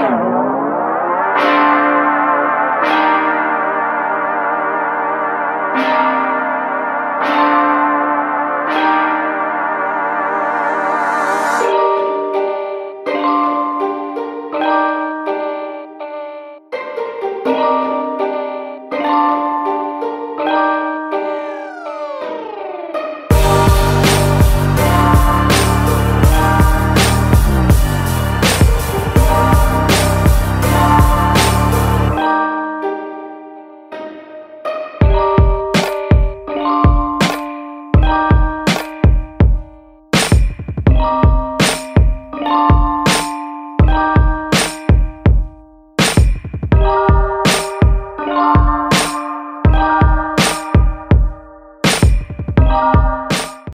Yeah.